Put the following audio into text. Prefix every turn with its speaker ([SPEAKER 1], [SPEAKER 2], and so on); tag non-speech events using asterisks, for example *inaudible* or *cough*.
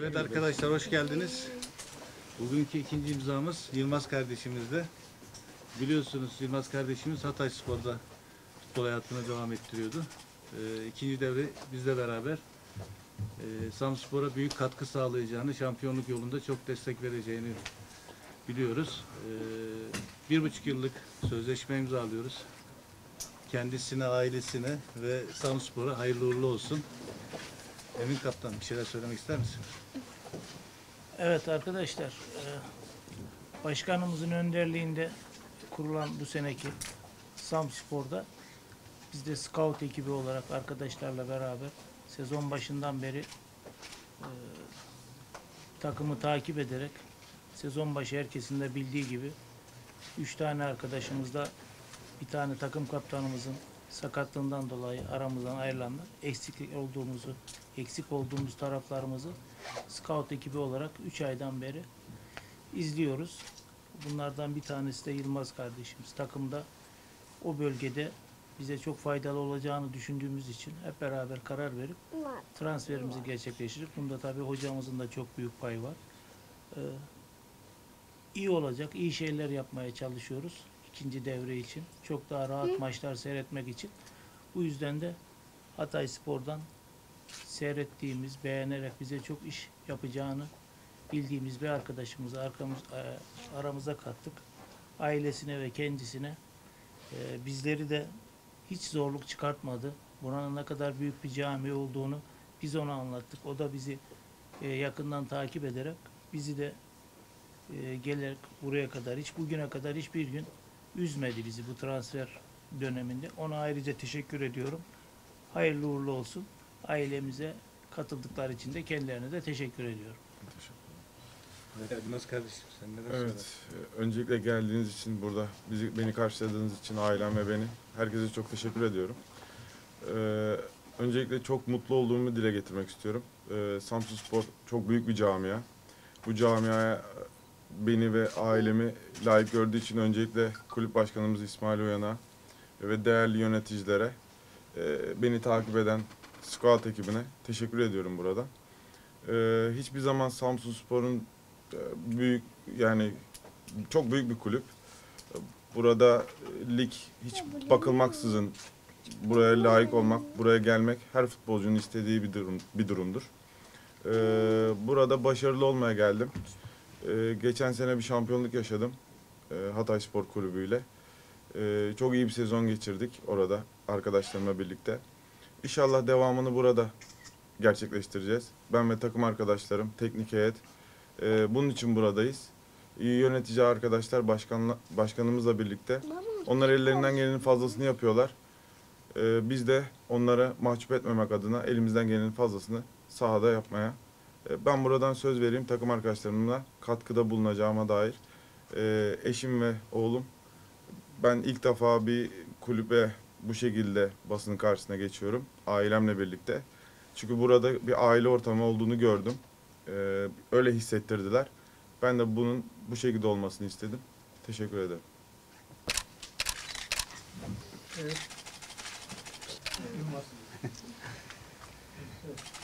[SPEAKER 1] Evet arkadaşlar hoş geldiniz. Bugünkü ikinci imzamız Yılmaz kardeşimizde. Biliyorsunuz Yılmaz kardeşimiz Hatay Spor'da futbol hayatına devam ettiriyordu. Ee, ikinci devre bizle beraber e, Samspor'a büyük katkı sağlayacağını, şampiyonluk yolunda çok destek vereceğini biliyoruz. Ee, bir buçuk yıllık sözleşme imzalıyoruz. Kendisine, ailesine ve Samspor'a hayırlı uğurlu olsun. Emin Kaptan bir şeyler söylemek ister misin?
[SPEAKER 2] Evet arkadaşlar, e, başkanımızın önderliğinde kurulan bu seneki Samspor'da biz de scout ekibi olarak arkadaşlarla beraber sezon başından beri e, takımı takip ederek sezon başı herkesin de bildiği gibi üç tane arkadaşımızda bir tane takım kaptanımızın sakatlığından dolayı aramızdan ayrılanlar eksik olduğumuzu, eksik olduğumuz taraflarımızı scout ekibi olarak 3 aydan beri izliyoruz. Bunlardan bir tanesi de Yılmaz kardeşimiz. Takımda o bölgede bize çok faydalı olacağını düşündüğümüz için hep beraber karar verip transferimizi gerçekleştirip bunda tabii hocamızın da çok büyük payı var. Ee, iyi olacak, iyi şeyler yapmaya çalışıyoruz ikinci devre için. Çok daha rahat maçlar seyretmek için. Bu yüzden de Hatay Spor'dan seyrettiğimiz, beğenerek bize çok iş yapacağını bildiğimiz bir arkadaşımızı arkamız, e, aramıza kattık. Ailesine ve kendisine e, bizleri de hiç zorluk çıkartmadı. Buranın ne kadar büyük bir cami olduğunu biz ona anlattık. O da bizi e, yakından takip ederek bizi de e, gelerek buraya kadar hiç bugüne kadar hiçbir gün üzmedi bizi bu transfer döneminde. Ona ayrıca teşekkür ediyorum. Hayırlı uğurlu olsun. Ailemize katıldıkları için de kendilerine de teşekkür ediyorum.
[SPEAKER 1] Evet, Yılmaz kardeşim sen neler
[SPEAKER 3] Evet, e, öncelikle geldiğiniz için burada bizi beni karşıladığınız için ailem ve beni herkese çok teşekkür ediyorum. Ee, öncelikle çok mutlu olduğumu dile getirmek istiyorum. Ee, Samsun Spor çok büyük bir camia. Bu camiaya beni ve ailemi layık gördüğü için öncelikle kulüp başkanımız İsmail Uyan'a ve değerli yöneticilere, e, beni takip eden scout ekibine teşekkür ediyorum burada. Ee, hiçbir zaman Samsun Spor'un e, büyük yani çok büyük bir kulüp. Burada e, lig hiç bakılmaksızın buraya layık olmak, buraya gelmek her futbolcunun istediği bir durum bir durumdur. Burada başarılı olmaya geldim. Ee, geçen sene bir şampiyonluk yaşadım e, Hatay Spor Kulübü ile. Ee, çok iyi bir sezon geçirdik orada arkadaşlarımla birlikte. İnşallah devamını burada gerçekleştireceğiz. Ben ve takım arkadaşlarım, teknik heyet, ee, bunun için buradayız. İyi yönetici arkadaşlar başkanla, başkanımızla birlikte. Onlar ellerinden gelenin fazlasını yapıyorlar. Ee, biz de onlara mahcup etmemek adına elimizden gelenin fazlasını sahada yapmaya. Ee, ben buradan söz vereyim takım arkadaşlarımla katkıda bulunacağıma dair. Ee, eşim ve oğlum ben ilk defa bir kulübe bu şekilde basının karşısına geçiyorum. Ailemle birlikte. Çünkü burada bir aile ortamı olduğunu gördüm. Ee, öyle hissettirdiler. Ben de bunun bu şekilde olmasını istedim. Teşekkür ederim. *laughs*